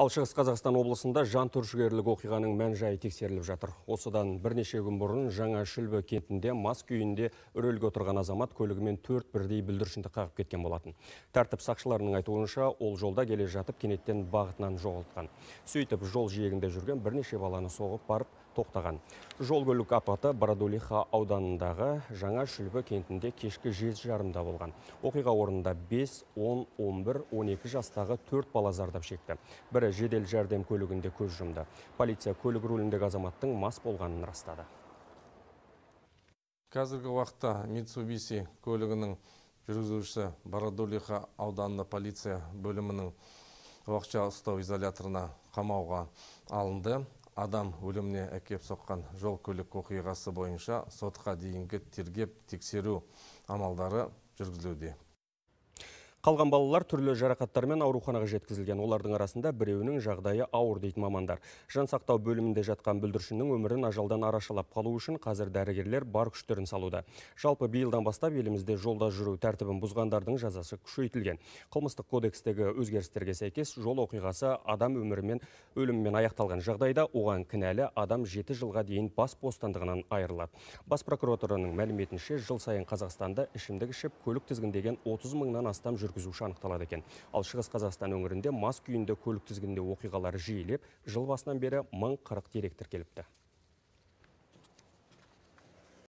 Ал Шығыс Қазақстан облысында жан түршігерлік оқиғаның мән жайы тексеріліп жатыр. Осыдан бірнеше күн бұрын жаңа Шүлбі кентінде мас күйінде үрелге отырған азамат көлігімен төрт бірдей бүлдіршінді қағып кеткен болатын. Тәртіп сақшыларының айтуынша ол жолда келе жатып кенеттен бағытынан жоғалтқан. Сөйтіп жол жиегінде жүрген бірнеше баланы соғып барып тоқтаған. Жол көлік апаты Бородулиха ауданындағы жаңа Шүлбі кентінде кешкі жеті жарымда болған. Оқиға орнында 5, 10, 11, 12 жастағы төрт бала зардап шекті. Бірі жедел жәрдем көлігінде көз жұмды. Полиция көлік руліндегі азаматтың мас болғанын растады. Қазіргі уақытта Mitsubishi көлігінің жүргізушісі Бородулиха ауданында полиция бөлімінің уақытша ұстау изоляторына қамауға алынды адам өліміне әкеп соққан жол көлік оқиғасы бойынша сотқа дейінгі тергеп тексеру амалдары жүргізілуде. Қалған балалар түрлі жарақаттармен ауруханаға жеткізілген. Олардың арасында біреуінің жағдайы ауыр дейді мамандар. Жан сақтау бөлімінде жатқан бүлдіршіннің өмірін ажалдан арашалап қалу үшін қазір дәрігерлер бар күштерін салуда. Жалпы биылдан бастап елімізде жолда жүру тәртібін бұзғандардың жазасы күшейтілген. Қылмыстық кодекстегі өзгерістерге сәйкес жол оқиғасы адам өмірімен өліммен аяқталған жағдайда оған кінәлі адам жеті жылға дейін бас бостандығынан айырылады. Бас прокуратураның мәліметінше жыл сайын Қазақстанда ішімдік ішіп көлік тізгіндеген 30 мыңнан астам жүр жүргізуші анықталады екен. Ал Шығыс Қазақстан өңірінде мас күйінде көлік тізгінде оқиғалары жиілеп, жыл басынан бері мың қырық дерек тіркеліпті.